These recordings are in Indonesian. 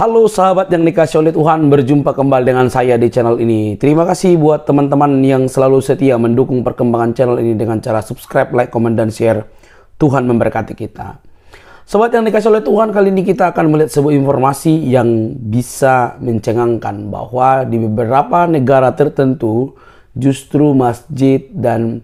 Halo sahabat yang dikasih oleh Tuhan, berjumpa kembali dengan saya di channel ini. Terima kasih buat teman-teman yang selalu setia mendukung perkembangan channel ini dengan cara subscribe, like, komen, dan share. Tuhan memberkati kita. Sobat yang dikasih oleh Tuhan, kali ini kita akan melihat sebuah informasi yang bisa mencengangkan bahwa di beberapa negara tertentu justru masjid dan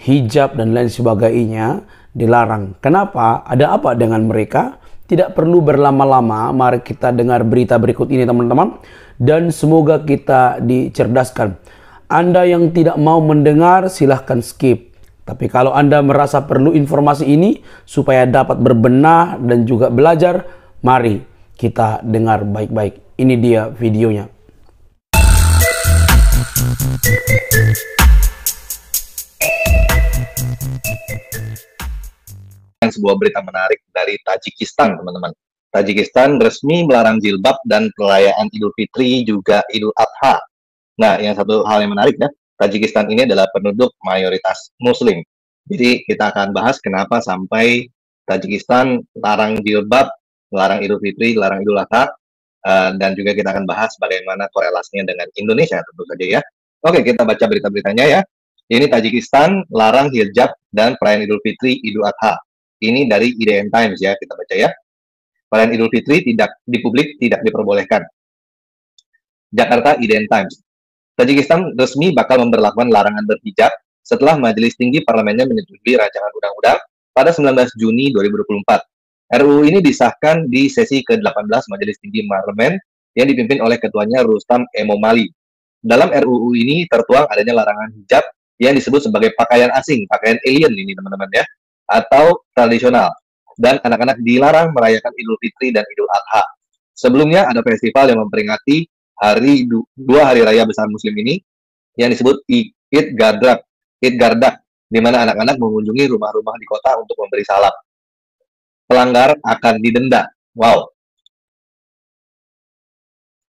hijab dan lain sebagainya dilarang. Kenapa? Ada apa dengan mereka? Tidak perlu berlama-lama, mari kita dengar berita berikut ini teman-teman. Dan semoga kita dicerdaskan. Anda yang tidak mau mendengar silahkan skip. Tapi kalau Anda merasa perlu informasi ini supaya dapat berbenah dan juga belajar, mari kita dengar baik-baik. Ini dia videonya sebuah berita menarik dari Tajikistan, teman-teman. Tajikistan resmi melarang jilbab dan perayaan Idul Fitri juga Idul Adha. Nah, yang satu hal yang menarik ya, Tajikistan ini adalah penduduk mayoritas Muslim. Jadi kita akan bahas kenapa sampai Tajikistan larang jilbab, larang Idul Fitri, larang Idul Adha, uh, dan juga kita akan bahas bagaimana korelasinya dengan Indonesia tentu saja ya. Oke, kita baca berita-beritanya ya. Ini Tajikistan larang hijab dan perayaan Idul Fitri, Idul Adha. Ini dari IDN Times ya, kita baca ya. Perayaan Idul Fitri tidak di publik tidak diperbolehkan. Jakarta IDN Times. Tajikistan resmi bakal memperlakukan larangan berhijab setelah Majelis Tinggi Parlemennya menyetujui rancangan undang-undang pada 19 Juni 2024. RUU ini disahkan di sesi ke-18 Majelis Tinggi Parlemen yang dipimpin oleh ketuanya Rustam Emomali. Dalam RUU ini tertuang adanya larangan hijab yang disebut sebagai pakaian asing, pakaian alien ini teman-teman ya atau tradisional dan anak-anak dilarang merayakan Idul Fitri dan Idul Adha. Sebelumnya ada festival yang memperingati hari dua hari raya besar Muslim ini yang disebut Id Gardak, Id Gardak, di mana anak-anak mengunjungi rumah-rumah di kota untuk memberi salam. Pelanggar akan didenda. Wow.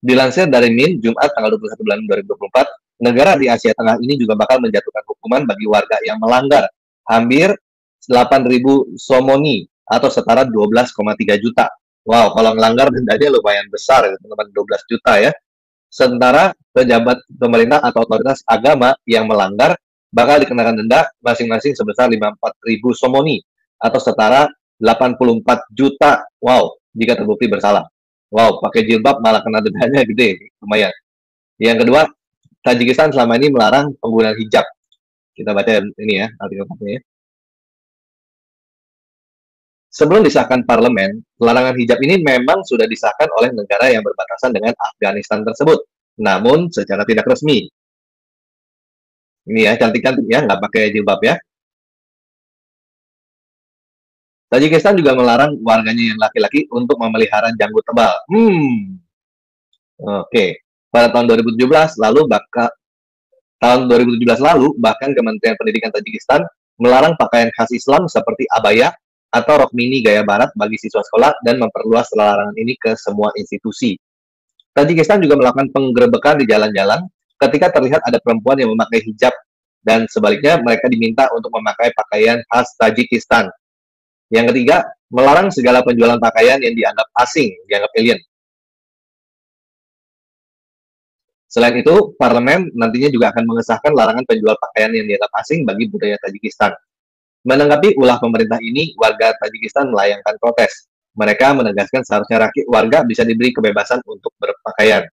Dilansir dari MIN, Jumat tanggal 21 bulan 2024, negara di Asia Tengah ini juga bakal menjatuhkan hukuman bagi warga yang melanggar hampir 8.000 somoni atau setara 12,3 juta. Wow, kalau melanggar dendanya lumayan besar, ya, teman-teman, 12 juta ya. Sementara pejabat pemerintah atau otoritas agama yang melanggar bakal dikenakan denda masing-masing sebesar 54.000 somoni atau setara 84 juta. Wow, jika terbukti bersalah. Wow, pakai jilbab malah kena dendanya gede, lumayan. Yang kedua, Tajikistan selama ini melarang penggunaan hijab. Kita baca ini ya, artikelnya ya. Sebelum disahkan parlemen, larangan hijab ini memang sudah disahkan oleh negara yang berbatasan dengan Afghanistan tersebut. Namun secara tidak resmi. Ini ya, cantik-cantik ya, nggak pakai jilbab ya. Tajikistan juga melarang warganya yang laki-laki untuk memelihara janggut tebal. Hmm. Oke. Okay. Pada tahun 2017 lalu bakal tahun 2017 lalu bahkan Kementerian Pendidikan Tajikistan melarang pakaian khas Islam seperti abaya atau rok mini gaya barat bagi siswa sekolah dan memperluas larangan ini ke semua institusi. Tajikistan juga melakukan penggerebekan di jalan-jalan ketika terlihat ada perempuan yang memakai hijab dan sebaliknya mereka diminta untuk memakai pakaian khas Tajikistan. Yang ketiga, melarang segala penjualan pakaian yang dianggap asing, dianggap alien. Selain itu, parlemen nantinya juga akan mengesahkan larangan penjual pakaian yang dianggap asing bagi budaya Tajikistan. Menanggapi ulah pemerintah ini, warga Tajikistan melayangkan protes. Mereka menegaskan seharusnya rakyat warga bisa diberi kebebasan untuk berpakaian.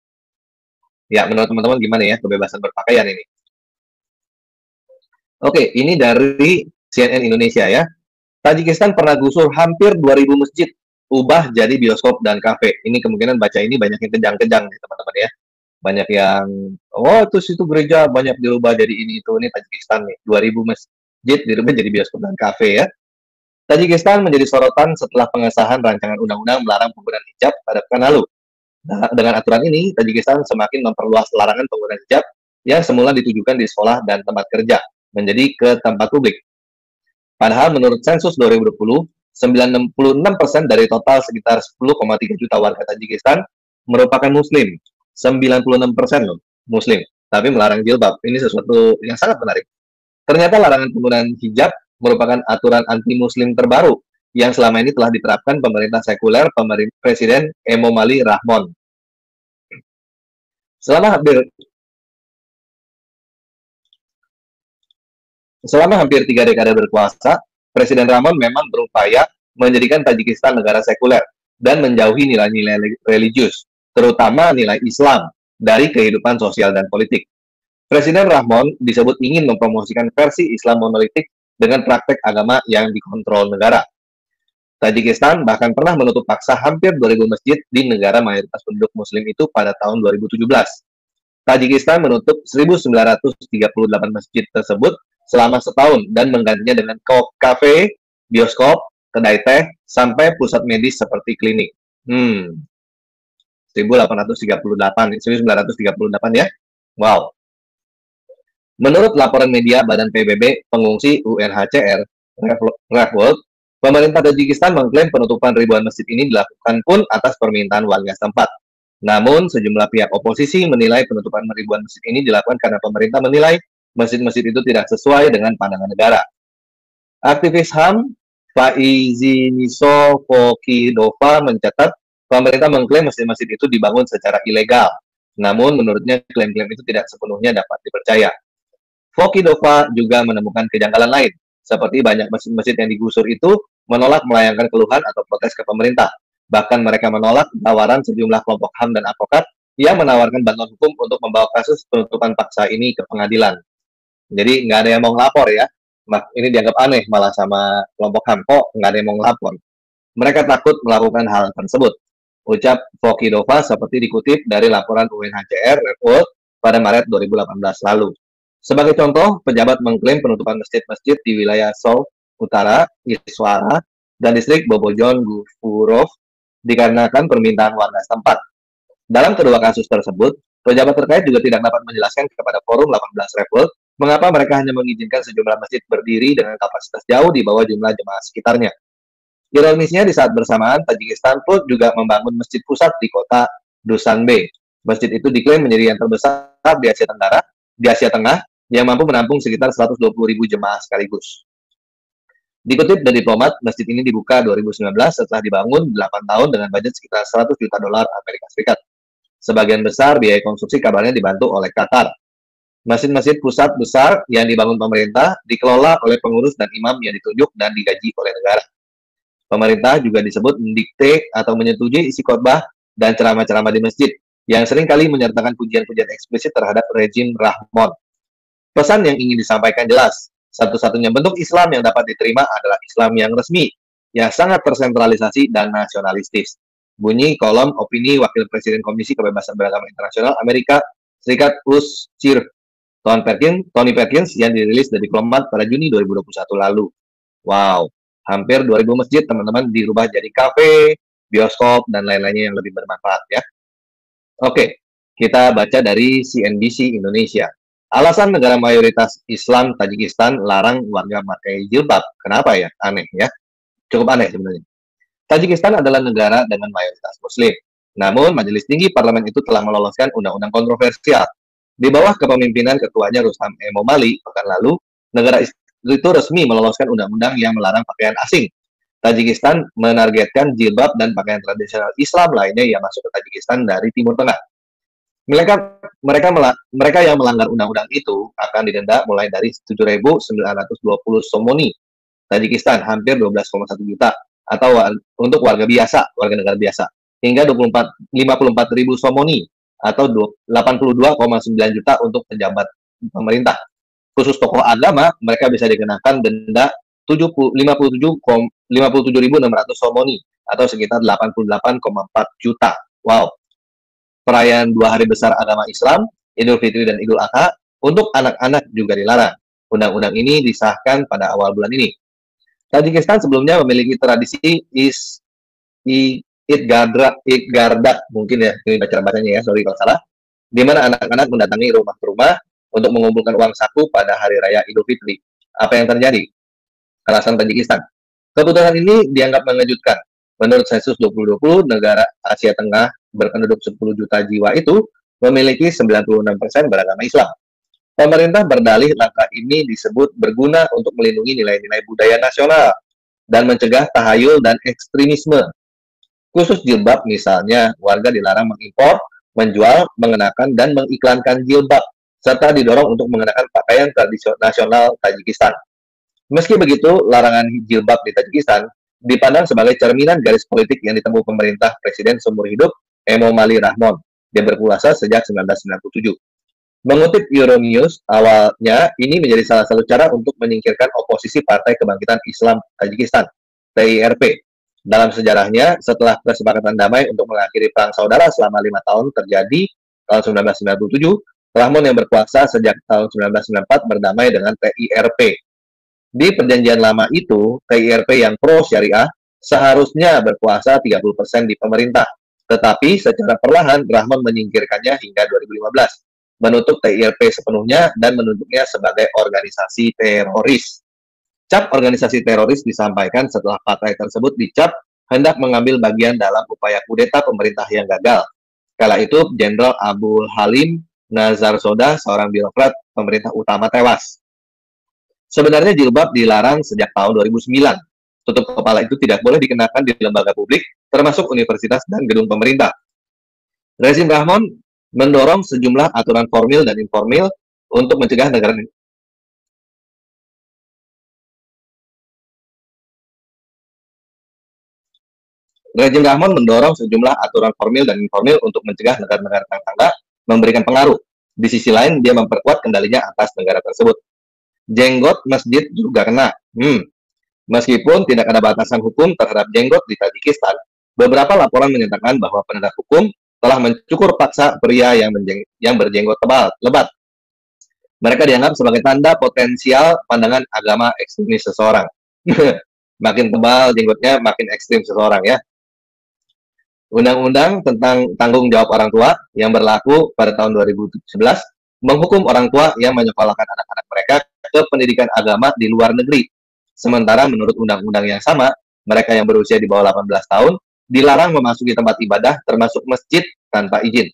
Ya, menurut teman-teman gimana ya kebebasan berpakaian ini? Oke, ini dari CNN Indonesia ya. Tajikistan pernah gusur hampir 2000 masjid, ubah jadi bioskop dan kafe. Ini kemungkinan baca ini banyak yang kejang-kejang nih teman-teman ya. Banyak yang, oh terus itu gereja banyak dirubah jadi ini itu. Ini Tajikistan nih, 2000 masjid Jit dirubah jadi bioskop dan kafe ya. Tajikistan menjadi sorotan setelah pengesahan rancangan undang-undang melarang penggunaan hijab pada pekan lalu. Nah, dengan aturan ini, Tajikistan semakin memperluas larangan penggunaan hijab yang semula ditujukan di sekolah dan tempat kerja menjadi ke tempat publik. Padahal menurut sensus 2020, 96% dari total sekitar 10,3 juta warga Tajikistan merupakan muslim. 96% loh, muslim. Tapi melarang jilbab. Ini sesuatu yang sangat menarik. Ternyata larangan penggunaan hijab merupakan aturan anti-muslim terbaru yang selama ini telah diterapkan pemerintah sekuler pemerintah Presiden Emomali Rahmon. Selama hampir selama hampir tiga dekade berkuasa, Presiden Rahmon memang berupaya menjadikan Tajikistan negara sekuler dan menjauhi nilai-nilai religius, terutama nilai Islam, dari kehidupan sosial dan politik. Presiden Rahmon disebut ingin mempromosikan versi Islam monolitik dengan praktek agama yang dikontrol negara. Tajikistan bahkan pernah menutup paksa hampir 2000 masjid di negara mayoritas penduduk muslim itu pada tahun 2017. Tajikistan menutup 1938 masjid tersebut selama setahun dan menggantinya dengan kafe, bioskop, kedai teh, sampai pusat medis seperti klinik. Hmm. 1838, 1938 ya. Wow. Menurut laporan media Badan PBB Pengungsi UNHCR, World, pemerintah Tajikistan mengklaim penutupan ribuan masjid ini dilakukan pun atas permintaan warga setempat. Namun, sejumlah pihak oposisi menilai penutupan ribuan masjid ini dilakukan karena pemerintah menilai masjid-masjid itu tidak sesuai dengan pandangan negara. Aktivis HAM Faiziniso Fokidova mencatat pemerintah mengklaim masjid-masjid itu dibangun secara ilegal. Namun, menurutnya klaim-klaim itu tidak sepenuhnya dapat dipercaya. Fokidova juga menemukan kejanggalan lain, seperti banyak masjid-masjid yang digusur itu menolak melayangkan keluhan atau protes ke pemerintah. Bahkan mereka menolak tawaran sejumlah kelompok HAM dan advokat yang menawarkan bantuan hukum untuk membawa kasus penutupan paksa ini ke pengadilan. Jadi nggak ada yang mau ngelapor ya. Ini dianggap aneh malah sama kelompok HAM. Kok nggak ada yang mau ngelapor? Mereka takut melakukan hal tersebut. Ucap Fokidova seperti dikutip dari laporan UNHCR Report pada Maret 2018 lalu. Sebagai contoh, pejabat mengklaim penutupan masjid-masjid di wilayah Seoul Utara, Iswara, dan distrik Bobojon Gufurov dikarenakan permintaan warga setempat. Dalam kedua kasus tersebut, pejabat terkait juga tidak dapat menjelaskan kepada Forum 18 Revolt mengapa mereka hanya mengizinkan sejumlah masjid berdiri dengan kapasitas jauh di bawah jumlah jemaah sekitarnya. Ironisnya di saat bersamaan, Tajikistan pun juga membangun masjid pusat di kota Dushanbe. Masjid itu diklaim menjadi yang terbesar di Asia Tenggara, di Asia Tengah yang mampu menampung sekitar 120 ribu jemaah sekaligus. Dikutip dari diplomat, masjid ini dibuka 2019 setelah dibangun 8 tahun dengan budget sekitar 100 juta dolar Amerika Serikat. Sebagian besar biaya konstruksi kabarnya dibantu oleh Qatar. Masjid-masjid pusat besar yang dibangun pemerintah dikelola oleh pengurus dan imam yang ditunjuk dan digaji oleh negara. Pemerintah juga disebut mendikte atau menyetujui isi khotbah dan ceramah-ceramah di masjid yang sering kali menyertakan pujian-pujian eksplisit terhadap rejim Rahmon. Pesan yang ingin disampaikan jelas, satu-satunya bentuk Islam yang dapat diterima adalah Islam yang resmi, yang sangat tersentralisasi dan nasionalistis. Bunyi kolom opini Wakil Presiden Komisi Kebebasan Beragama Internasional Amerika Serikat USCIR, Tony Perkins, Tony Perkins yang dirilis dari diplomat pada Juni 2021 lalu. Wow, hampir 2000 masjid teman-teman dirubah jadi kafe, bioskop, dan lain-lainnya yang lebih bermanfaat ya. Oke, kita baca dari CNBC Indonesia. Alasan negara mayoritas Islam Tajikistan larang warga pakai jilbab. Kenapa ya? Aneh ya. Cukup aneh sebenarnya. Tajikistan adalah negara dengan mayoritas Muslim. Namun, Majelis Tinggi Parlemen itu telah meloloskan undang-undang kontroversial. Di bawah kepemimpinan ketuanya Rustam Emomali pekan lalu, negara itu resmi meloloskan undang-undang yang melarang pakaian asing. Tajikistan menargetkan jilbab dan pakaian tradisional Islam lainnya yang masuk ke Tajikistan dari Timur Tengah mereka mereka mereka yang melanggar undang-undang itu akan didenda mulai dari 7.920 somoni. Tajikistan hampir 12,1 juta. Atau untuk warga biasa, warga negara biasa. Hingga 24 54.000 somoni. Atau 82,9 juta untuk pejabat pemerintah. Khusus tokoh agama, mereka bisa dikenakan denda 57 57.600 somoni. Atau sekitar 88,4 juta. Wow, perayaan dua hari besar agama Islam, Idul Fitri dan Idul Adha, untuk anak-anak juga dilarang. Undang-undang ini disahkan pada awal bulan ini. Tajikistan sebelumnya memiliki tradisi is i Idgardak, mungkin ya, ini baca bacanya ya, sorry kalau salah, di mana anak-anak mendatangi rumah ke rumah untuk mengumpulkan uang saku pada hari raya Idul Fitri. Apa yang terjadi? Alasan Tajikistan. Keputusan ini dianggap mengejutkan. Menurut sensus 2020, negara Asia Tengah berpenduduk 10 juta jiwa itu memiliki 96% beragama Islam. Pemerintah berdalih langkah ini disebut berguna untuk melindungi nilai-nilai budaya nasional. dan mencegah tahayul dan ekstremisme. Khusus jilbab misalnya, warga dilarang mengimpor, menjual, mengenakan, dan mengiklankan jilbab, serta didorong untuk mengenakan pakaian tradisional Tajikistan. Meski begitu, larangan jilbab di Tajikistan dipandang sebagai cerminan garis politik yang ditempuh pemerintah Presiden seumur hidup Emomali Rahmon yang berkuasa sejak 1997. Mengutip Euronews, awalnya ini menjadi salah satu cara untuk menyingkirkan oposisi Partai Kebangkitan Islam Tajikistan, TIRP. Dalam sejarahnya, setelah kesepakatan damai untuk mengakhiri perang saudara selama lima tahun terjadi tahun 1997, Rahmon yang berkuasa sejak tahun 1994 berdamai dengan TIRP. Di perjanjian lama itu, TIRP yang pro syariah seharusnya berkuasa 30% di pemerintah. Tetapi secara perlahan Rahman menyingkirkannya hingga 2015 menutup TIRP sepenuhnya dan menunjuknya sebagai organisasi teroris. Cap organisasi teroris disampaikan setelah partai tersebut dicap hendak mengambil bagian dalam upaya kudeta pemerintah yang gagal. Kala itu, Jenderal Abu Halim Nazar Soda, seorang birokrat pemerintah utama tewas. Sebenarnya jilbab dilarang sejak tahun 2009. Tutup kepala itu tidak boleh dikenakan di lembaga publik, termasuk universitas dan gedung pemerintah. Rezim Rahman mendorong sejumlah aturan formil dan informil untuk mencegah negara Rejim Rahman mendorong sejumlah aturan formil dan informil untuk mencegah negara-negara tetangga memberikan pengaruh. Di sisi lain, dia memperkuat kendalinya atas negara tersebut. Jenggot masjid juga kena. Hmm. Meskipun tidak ada batasan hukum terhadap jenggot di Tajikistan, beberapa laporan menyatakan bahwa penegak hukum telah mencukur paksa pria yang, yang berjenggot tebal, lebat. Mereka dianggap sebagai tanda potensial pandangan agama ekstremis seseorang. makin tebal jenggotnya, makin ekstrim seseorang ya. Undang-undang tentang tanggung jawab orang tua yang berlaku pada tahun 2011 menghukum orang tua yang menyekolahkan anak-anak mereka ke pendidikan agama di luar negeri. Sementara menurut undang-undang yang sama, mereka yang berusia di bawah 18 tahun dilarang memasuki tempat ibadah termasuk masjid tanpa izin.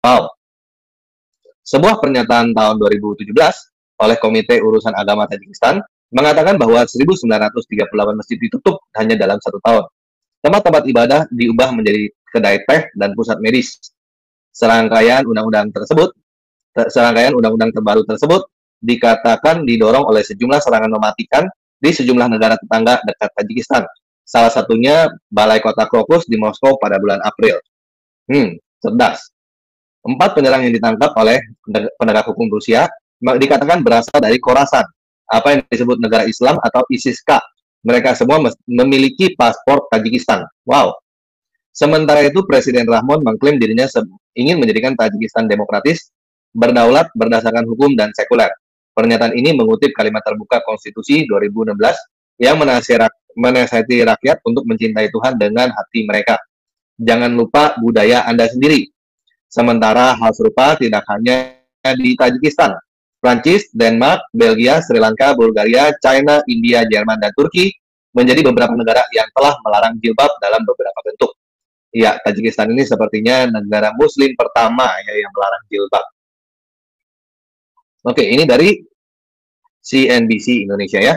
Wow. Sebuah pernyataan tahun 2017 oleh Komite Urusan Agama Tajikistan mengatakan bahwa 1938 masjid ditutup hanya dalam satu tahun. Tempat-tempat ibadah diubah menjadi kedai teh dan pusat medis. Serangkaian undang-undang tersebut, serangkaian undang-undang terbaru tersebut dikatakan didorong oleh sejumlah serangan mematikan di sejumlah negara tetangga dekat Tajikistan, Salah satunya Balai Kota Krokus di Moskow pada bulan April. Hmm, cerdas. Empat penyerang yang ditangkap oleh penegak hukum Rusia dikatakan berasal dari Khorasan, apa yang disebut negara Islam atau ISIS-K. Mereka semua memiliki paspor Tajikistan. Wow. Sementara itu, Presiden Rahmon mengklaim dirinya ingin menjadikan Tajikistan demokratis, berdaulat berdasarkan hukum dan sekuler. Pernyataan ini mengutip kalimat terbuka Konstitusi 2016 yang menasihati rakyat untuk mencintai Tuhan dengan hati mereka. Jangan lupa budaya Anda sendiri. Sementara hal serupa tidak hanya di Tajikistan, Prancis, Denmark, Belgia, Sri Lanka, Bulgaria, China, India, Jerman, dan Turki menjadi beberapa negara yang telah melarang jilbab dalam beberapa bentuk. Ya, Tajikistan ini sepertinya negara muslim pertama ya yang melarang jilbab. Oke, ini dari CNBC Indonesia ya.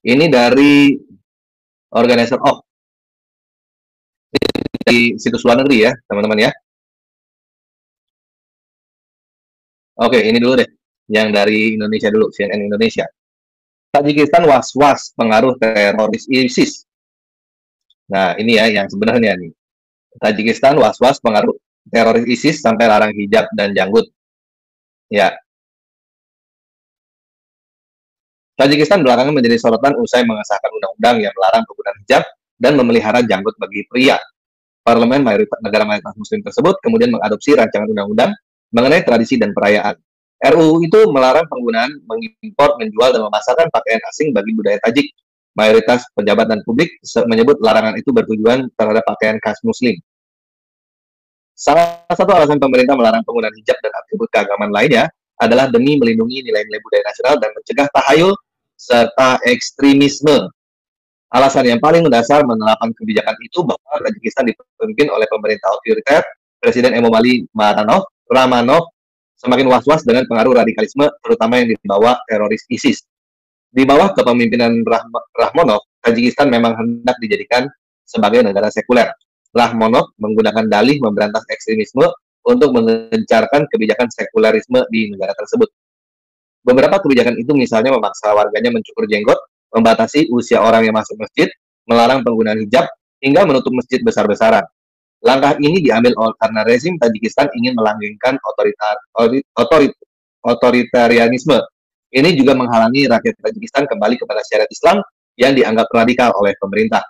Ini dari organizer of di situs luar negeri ya, teman-teman ya. Oke, ini dulu deh. Yang dari Indonesia dulu, CNN Indonesia. Tajikistan was-was pengaruh teroris ISIS. Nah, ini ya yang sebenarnya nih. Tajikistan was-was pengaruh teroris ISIS sampai larang hijab dan janggut. Ya, Tajikistan belakangan menjadi sorotan usai mengesahkan undang-undang yang melarang penggunaan hijab dan memelihara janggut bagi pria. Parlemen mayoritas negara mayoritas muslim tersebut kemudian mengadopsi rancangan undang-undang mengenai tradisi dan perayaan. RUU itu melarang penggunaan, mengimpor, menjual, dan memasarkan pakaian asing bagi budaya Tajik. Mayoritas pejabat dan publik menyebut larangan itu bertujuan terhadap pakaian khas muslim. Salah satu alasan pemerintah melarang penggunaan hijab dan atribut keagamaan lainnya adalah demi melindungi nilai-nilai budaya nasional dan mencegah tahayul serta ekstremisme. Alasan yang paling mendasar menerapkan kebijakan itu bahwa Tajikistan dipimpin oleh pemerintah otoriter, Presiden Emomali Maranov, Ramanov semakin was-was dengan pengaruh radikalisme, terutama yang dibawa teroris ISIS. Di bawah kepemimpinan Rahm Rahmonov, Tajikistan memang hendak dijadikan sebagai negara sekuler. Rahmonov menggunakan dalih memberantas ekstremisme untuk mengencarkan kebijakan sekulerisme di negara tersebut. Beberapa kebijakan itu misalnya memaksa warganya mencukur jenggot, membatasi usia orang yang masuk masjid, melarang penggunaan hijab, hingga menutup masjid besar-besaran. Langkah ini diambil oleh karena rezim Tajikistan ingin melanggengkan otoritar, otorit, otoritarianisme ini juga menghalangi rakyat Tajikistan kembali kepada syariat Islam yang dianggap radikal oleh pemerintah.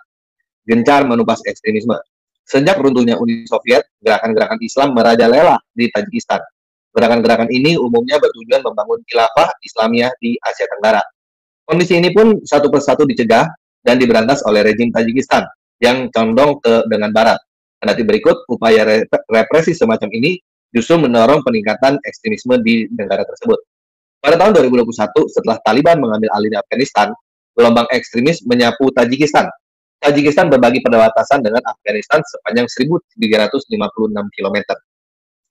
Gencar menupas ekstremisme. Sejak runtuhnya Uni Soviet, gerakan-gerakan Islam merajalela di Tajikistan. Gerakan-gerakan ini umumnya bertujuan membangun khilafah Islamiyah di Asia Tenggara. Kondisi ini pun satu persatu dicegah dan diberantas oleh rejim Tajikistan yang condong ke dengan Barat. Nanti berikut, upaya represi semacam ini justru mendorong peningkatan ekstremisme di negara tersebut. Pada tahun 2021, setelah Taliban mengambil alih Afghanistan, gelombang ekstremis menyapu Tajikistan. Tajikistan berbagi perbatasan dengan Afghanistan sepanjang 1.356 km.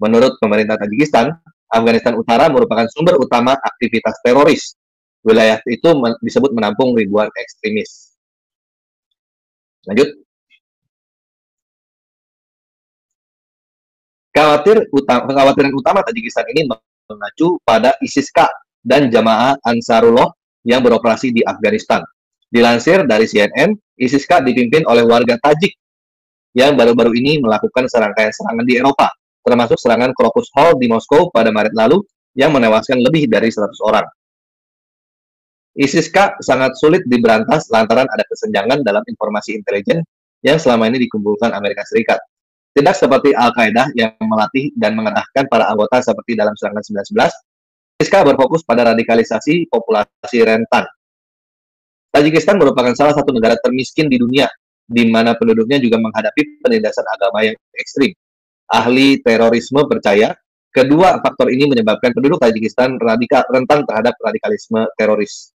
Menurut pemerintah Tajikistan, Afghanistan Utara merupakan sumber utama aktivitas teroris. Wilayah itu disebut menampung ribuan ekstremis. Lanjut. Khawatir utama, kekhawatiran utama Tajikistan ini mengacu pada ISIS-K dan jamaah Ansarullah yang beroperasi di Afghanistan. Dilansir dari CNN, ISIS-K dipimpin oleh warga Tajik yang baru-baru ini melakukan serangkaian serangan di Eropa, termasuk serangan Crocus Hall di Moskow pada Maret lalu yang menewaskan lebih dari 100 orang. ISIS-K sangat sulit diberantas lantaran ada kesenjangan dalam informasi intelijen yang selama ini dikumpulkan Amerika Serikat. Tidak seperti Al-Qaeda yang melatih dan mengerahkan para anggota seperti dalam serangan 1911, ISKA berfokus pada radikalisasi populasi rentan. Tajikistan merupakan salah satu negara termiskin di dunia, di mana penduduknya juga menghadapi penindasan agama yang ekstrim. Ahli terorisme percaya, kedua faktor ini menyebabkan penduduk Tajikistan radikal, rentan terhadap radikalisme teroris.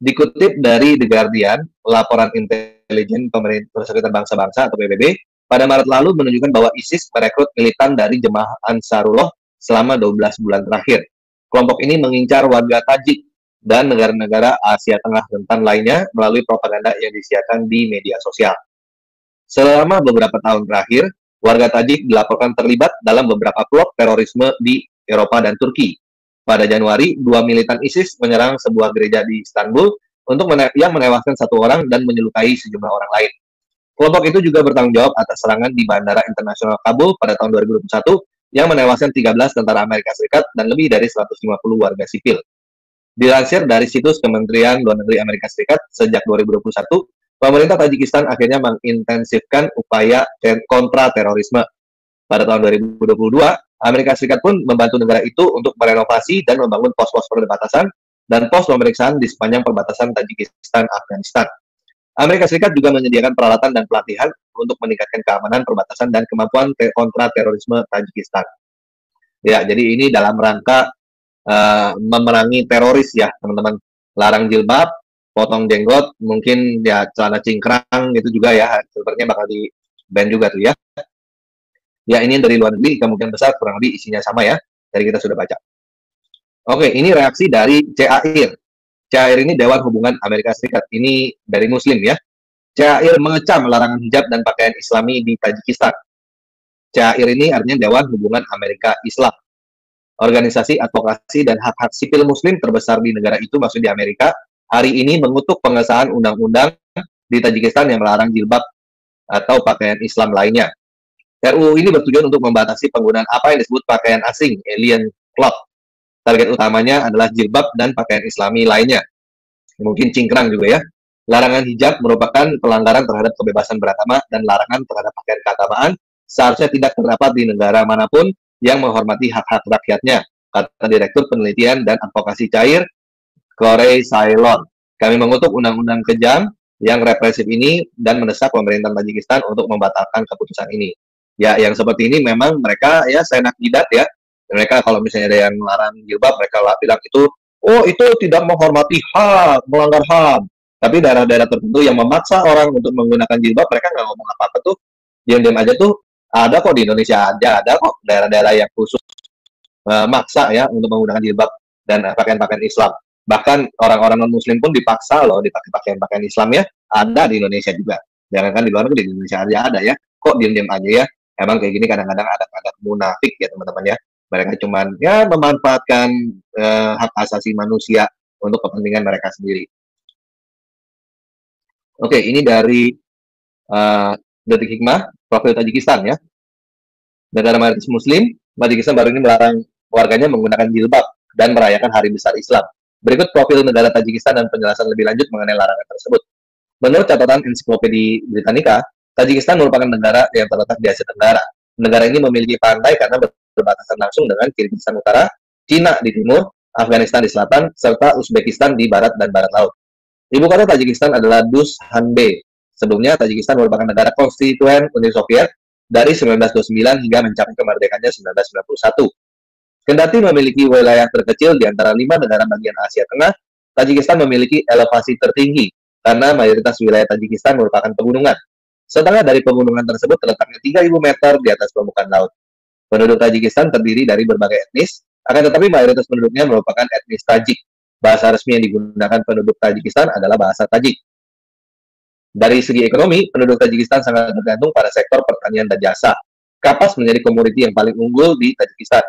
Dikutip dari The Guardian, laporan intelijen pemerintah Persekutuan Bangsa-Bangsa atau PBB, pada Maret lalu menunjukkan bahwa ISIS merekrut militan dari jemaah Ansarullah selama 12 bulan terakhir. Kelompok ini mengincar warga Tajik dan negara-negara Asia Tengah rentan lainnya melalui propaganda yang disiarkan di media sosial. Selama beberapa tahun terakhir, warga Tajik dilaporkan terlibat dalam beberapa plot terorisme di Eropa dan Turki. Pada Januari, dua militan ISIS menyerang sebuah gereja di Istanbul untuk mene yang menewaskan satu orang dan menyelukai sejumlah orang lain. Kelompok itu juga bertanggung jawab atas serangan di Bandara Internasional Kabul pada tahun 2021 yang menewaskan 13 tentara Amerika Serikat dan lebih dari 150 warga sipil. Dilansir dari situs Kementerian Luar Negeri Amerika Serikat sejak 2021, pemerintah Tajikistan akhirnya mengintensifkan upaya kontra terorisme. Pada tahun 2022, Amerika Serikat pun membantu negara itu untuk merenovasi dan membangun pos-pos perbatasan dan pos pemeriksaan di sepanjang perbatasan Tajikistan-Afghanistan. Amerika Serikat juga menyediakan peralatan dan pelatihan untuk meningkatkan keamanan perbatasan dan kemampuan te kontra terorisme Tajikistan. Ya, jadi ini dalam rangka uh, memerangi teroris ya, teman-teman. Larang jilbab, potong jenggot, mungkin ya celana cingkrang itu juga ya, sepertinya bakal di ban juga tuh ya. Ya, ini dari luar negeri, kemungkinan besar kurang lebih isinya sama ya, dari kita sudah baca. Oke, ini reaksi dari CAIR. Cair ini Dewan Hubungan Amerika Serikat. Ini dari Muslim ya. Cair mengecam larangan hijab dan pakaian Islami di Tajikistan. Cair ini artinya Dewan Hubungan Amerika Islam. Organisasi advokasi dan hak-hak sipil Muslim terbesar di negara itu, maksud di Amerika, hari ini mengutuk pengesahan undang-undang di Tajikistan yang melarang jilbab atau pakaian Islam lainnya. RUU ini bertujuan untuk membatasi penggunaan apa yang disebut pakaian asing, alien cloth, Target utamanya adalah jilbab dan pakaian islami lainnya. Mungkin cingkrang juga ya. Larangan hijab merupakan pelanggaran terhadap kebebasan beragama dan larangan terhadap pakaian keagamaan seharusnya tidak terdapat di negara mana pun yang menghormati hak-hak rakyatnya, kata Direktur Penelitian dan Advokasi Cair, Korey Sailon. Kami mengutuk undang-undang kejam yang represif ini dan mendesak pemerintah Tajikistan untuk membatalkan keputusan ini. Ya, yang seperti ini memang mereka ya saya nak jidat ya, mereka kalau misalnya ada yang melarang jilbab, mereka bilang itu, oh itu tidak menghormati HAM, melanggar HAM. Tapi daerah-daerah tertentu yang memaksa orang untuk menggunakan jilbab, mereka nggak ngomong apa-apa tuh. Diam-diam aja tuh, ada kok di Indonesia aja, ada kok daerah-daerah yang khusus uh, maksa ya untuk menggunakan jilbab dan pakaian-pakaian Islam. Bahkan orang-orang non-muslim pun dipaksa loh dipakai pakaian-pakaian Islam ya, ada di Indonesia juga. Jangan kan di luar negeri, di Indonesia aja ada ya. Kok diam-diam aja ya? Emang kayak gini kadang-kadang ada ada munafik ya teman-teman ya. Mereka cuman ya memanfaatkan uh, hak asasi manusia untuk kepentingan mereka sendiri. Oke, ini dari uh, Detik Hikmah, profil Tajikistan ya. Negara mayoritas Muslim, Tajikistan baru ini melarang warganya menggunakan jilbab dan merayakan Hari Besar Islam. Berikut profil negara Tajikistan dan penjelasan lebih lanjut mengenai larangan tersebut. Menurut catatan Ensiklopedia Britannica, Tajikistan merupakan negara yang terletak di Asia Tenggara. Negara ini memiliki pantai karena berbatasan langsung dengan Kirgistan Utara, Cina di timur, Afghanistan di selatan, serta Uzbekistan di barat dan barat laut. Ibu kota Tajikistan adalah Dushanbe. Sebelumnya, Tajikistan merupakan negara konstituen Uni Soviet dari 1929 hingga mencapai kemerdekaannya 1991. Kendati memiliki wilayah terkecil di antara lima negara bagian Asia Tengah, Tajikistan memiliki elevasi tertinggi karena mayoritas wilayah Tajikistan merupakan pegunungan. Setengah dari pegunungan tersebut terletaknya 3.000 meter di atas permukaan laut. Penduduk Tajikistan terdiri dari berbagai etnis, akan tetapi mayoritas penduduknya merupakan etnis Tajik. Bahasa resmi yang digunakan penduduk Tajikistan adalah bahasa Tajik. Dari segi ekonomi, penduduk Tajikistan sangat bergantung pada sektor pertanian dan jasa. Kapas menjadi komoditi yang paling unggul di Tajikistan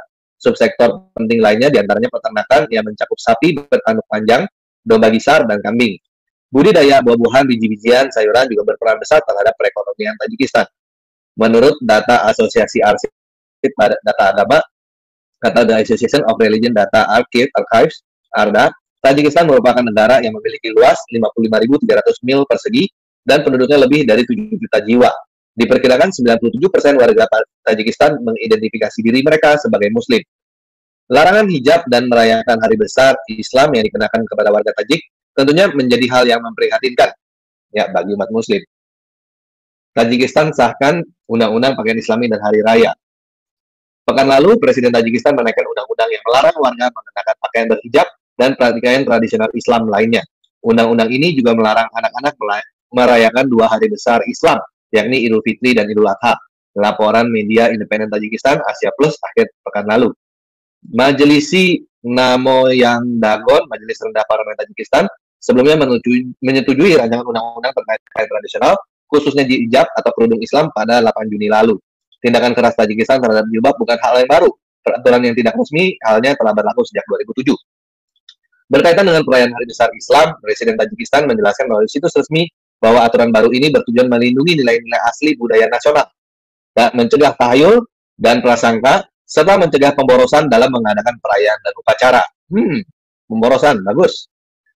Subsektor penting lainnya di antaranya peternakan yang mencakup sapi bertanduk panjang, domba gisar, dan kambing. Budidaya buah-buahan, biji-bijian, sayuran juga berperan besar terhadap perekonomian Tajikistan. Menurut data Asosiasi Arsip Data Agama, kata The Association of Religion Data Archive, Archives, ARDA, Tajikistan merupakan negara yang memiliki luas 55.300 mil persegi dan penduduknya lebih dari 7 juta jiwa. Diperkirakan 97% warga Tajikistan mengidentifikasi diri mereka sebagai Muslim. Larangan hijab dan merayakan hari besar Islam yang dikenakan kepada warga Tajik tentunya menjadi hal yang memprihatinkan ya bagi umat Muslim. Tajikistan sahkan undang-undang pakaian Islami dan hari raya. Pekan lalu, Presiden Tajikistan menaikkan undang-undang yang melarang warga mengenakan pakaian berhijab dan pakaian tradisional Islam lainnya. Undang-undang ini juga melarang anak-anak merayakan dua hari besar Islam, yakni Idul Fitri dan Idul Adha. Laporan media independen Tajikistan Asia Plus akhir pekan lalu. Majelisi Namoyang Dagon, Majelis Rendah Parlemen Tajikistan, sebelumnya menyetujui, menyetujui rancangan undang-undang terkait pakaian tradisional, khususnya hijab atau kerudung Islam pada 8 Juni lalu. Tindakan keras Tajikistan terhadap jilbab bukan hal yang baru. Peraturan yang tidak resmi halnya telah berlaku sejak 2007. Berkaitan dengan perayaan Hari Besar Islam, Presiden Tajikistan menjelaskan melalui situs resmi bahwa aturan baru ini bertujuan melindungi nilai-nilai asli budaya nasional, dan mencegah tahayul dan prasangka, serta mencegah pemborosan dalam mengadakan perayaan dan upacara. Hmm, pemborosan, bagus.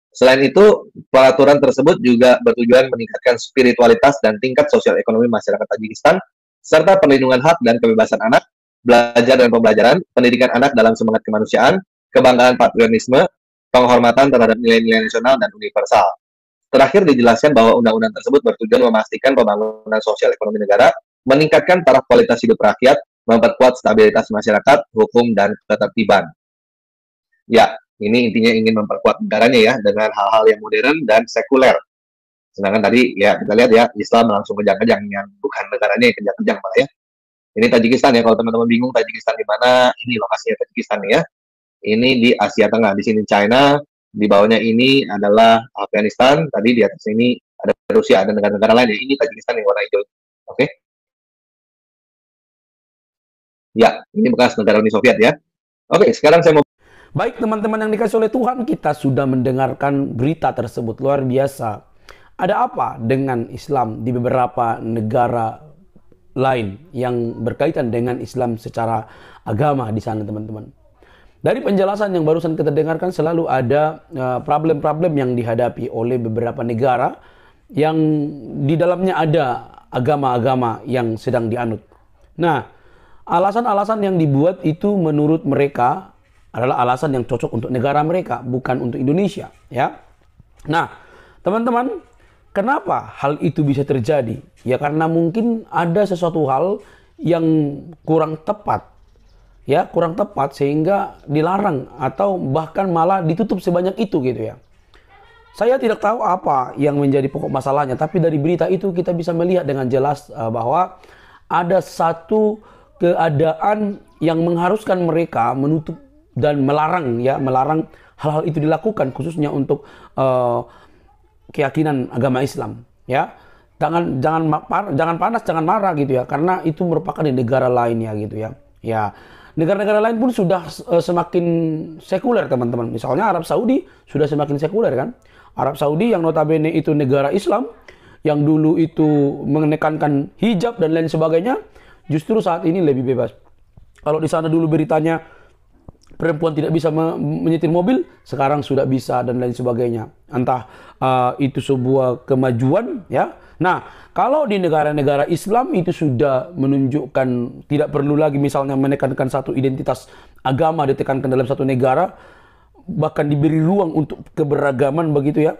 Selain itu, peraturan tersebut juga bertujuan meningkatkan spiritualitas dan tingkat sosial ekonomi masyarakat Tajikistan, serta perlindungan hak dan kebebasan anak, belajar dan pembelajaran, pendidikan anak dalam semangat kemanusiaan, kebanggaan patriotisme, penghormatan terhadap nilai-nilai nasional dan universal. Terakhir dijelaskan bahwa undang-undang tersebut bertujuan memastikan pembangunan sosial ekonomi negara, meningkatkan taraf kualitas hidup rakyat, memperkuat stabilitas masyarakat, hukum, dan ketertiban. Ya, ini intinya ingin memperkuat negaranya ya dengan hal-hal yang modern dan sekuler. Sedangkan tadi ya kita lihat ya Islam langsung kejang-kejang yang bukan negaranya yang kejang-kejang Pak ya. Ini Tajikistan ya kalau teman-teman bingung Tajikistan di mana, ini lokasinya Tajikistan ya. Ini di Asia Tengah, di sini China, di bawahnya ini adalah Afghanistan, tadi di atas ini ada Rusia, ada negara-negara lain. Ya. Ini Tajikistan yang warna hijau. Ya, ini bekas negara Uni Soviet ya. Oke, sekarang saya mau Baik teman-teman yang dikasih oleh Tuhan, kita sudah mendengarkan berita tersebut luar biasa. Ada apa dengan Islam di beberapa negara lain yang berkaitan dengan Islam secara agama di sana teman-teman? Dari penjelasan yang barusan kita dengarkan selalu ada uh, problem-problem uh, yang dihadapi oleh beberapa negara yang di dalamnya ada agama-agama yang sedang dianut. Nah, alasan-alasan yang dibuat itu menurut mereka adalah alasan yang cocok untuk negara mereka, bukan untuk Indonesia, ya. Nah, teman-teman, kenapa hal itu bisa terjadi? Ya karena mungkin ada sesuatu hal yang kurang tepat ya kurang tepat sehingga dilarang atau bahkan malah ditutup sebanyak itu gitu ya. Saya tidak tahu apa yang menjadi pokok masalahnya, tapi dari berita itu kita bisa melihat dengan jelas uh, bahwa ada satu keadaan yang mengharuskan mereka menutup dan melarang ya, melarang hal-hal itu dilakukan khususnya untuk uh, keyakinan agama Islam ya. Jangan jangan jangan panas jangan marah gitu ya karena itu merupakan di negara lainnya gitu ya. Ya negara-negara lain pun sudah uh, semakin sekuler teman-teman. Misalnya Arab Saudi sudah semakin sekuler kan? Arab Saudi yang notabene itu negara Islam yang dulu itu menekankan hijab dan lain sebagainya justru saat ini lebih bebas kalau di sana dulu beritanya perempuan tidak bisa menyetir mobil, sekarang sudah bisa dan lain sebagainya. Entah uh, itu sebuah kemajuan, ya. Nah, kalau di negara-negara Islam itu sudah menunjukkan tidak perlu lagi misalnya menekankan satu identitas agama ditekankan dalam satu negara, bahkan diberi ruang untuk keberagaman begitu ya.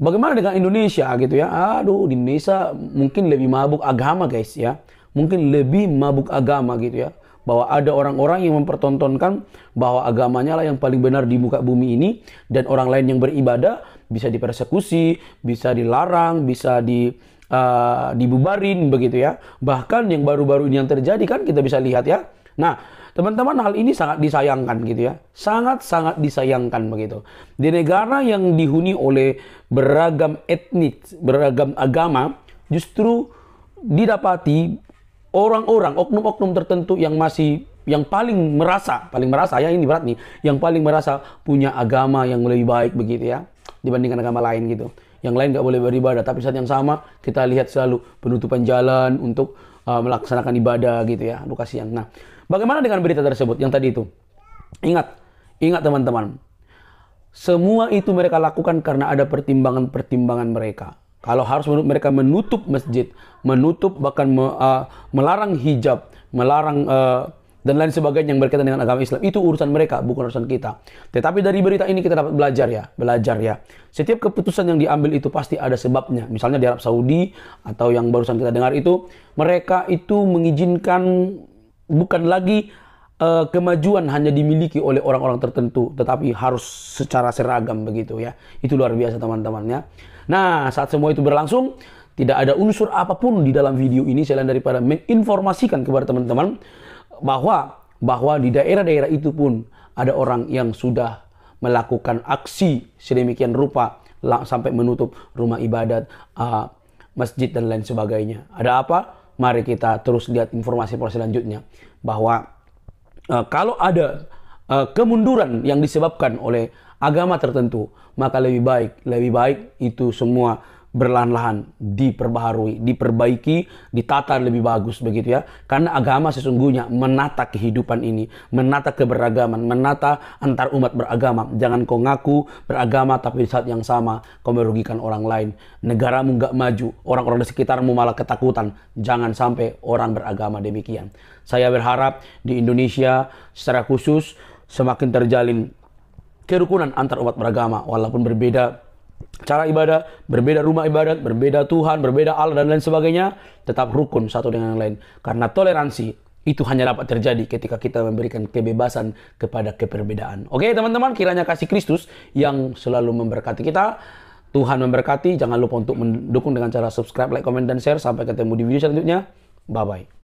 Bagaimana dengan Indonesia gitu ya? Aduh, di Indonesia mungkin lebih mabuk agama guys ya. Mungkin lebih mabuk agama gitu ya bahwa ada orang-orang yang mempertontonkan bahwa agamanya lah yang paling benar di muka bumi ini dan orang lain yang beribadah bisa dipersekusi, bisa dilarang, bisa di uh, dibubarin begitu ya. Bahkan yang baru-baru ini yang terjadi kan kita bisa lihat ya. Nah, teman-teman hal ini sangat disayangkan gitu ya. Sangat-sangat disayangkan begitu. Di negara yang dihuni oleh beragam etnis, beragam agama justru didapati orang-orang, oknum-oknum tertentu yang masih yang paling merasa, paling merasa ya ini berat nih, yang paling merasa punya agama yang lebih baik begitu ya dibandingkan agama lain gitu. Yang lain nggak boleh beribadah, tapi saat yang sama kita lihat selalu penutupan jalan untuk uh, melaksanakan ibadah gitu ya. Aduh kasihan. Nah, bagaimana dengan berita tersebut yang tadi itu? Ingat, ingat teman-teman. Semua itu mereka lakukan karena ada pertimbangan-pertimbangan mereka. Kalau harus mereka menutup masjid, menutup bahkan me, uh, melarang hijab, melarang uh, dan lain sebagainya yang berkaitan dengan agama Islam itu urusan mereka bukan urusan kita. Tetapi dari berita ini kita dapat belajar ya, belajar ya. Setiap keputusan yang diambil itu pasti ada sebabnya. Misalnya di Arab Saudi atau yang barusan kita dengar itu mereka itu mengizinkan bukan lagi uh, kemajuan hanya dimiliki oleh orang-orang tertentu, tetapi harus secara seragam begitu ya. Itu luar biasa teman-teman ya. Nah, saat semua itu berlangsung, tidak ada unsur apa pun di dalam video ini selain daripada menginformasikan kepada teman-teman bahwa bahwa di daerah-daerah itu pun ada orang yang sudah melakukan aksi sedemikian rupa sampai menutup rumah ibadat, uh, masjid dan lain sebagainya. Ada apa? Mari kita terus lihat informasi-informasi selanjutnya bahwa uh, kalau ada uh, kemunduran yang disebabkan oleh agama tertentu, maka lebih baik, lebih baik itu semua berlahan-lahan diperbaharui, diperbaiki, ditata lebih bagus begitu ya. Karena agama sesungguhnya menata kehidupan ini, menata keberagaman, menata antar umat beragama. Jangan kau ngaku beragama tapi di saat yang sama kau merugikan orang lain. Negaramu nggak maju, orang-orang di sekitarmu malah ketakutan. Jangan sampai orang beragama demikian. Saya berharap di Indonesia secara khusus semakin terjalin kerukunan antar umat beragama walaupun berbeda cara ibadah, berbeda rumah ibadat, berbeda Tuhan, berbeda Allah dan lain sebagainya, tetap rukun satu dengan yang lain. Karena toleransi itu hanya dapat terjadi ketika kita memberikan kebebasan kepada keperbedaan. Oke teman-teman, kiranya kasih Kristus yang selalu memberkati kita. Tuhan memberkati. Jangan lupa untuk mendukung dengan cara subscribe, like, comment, dan share. Sampai ketemu di video selanjutnya. Bye-bye.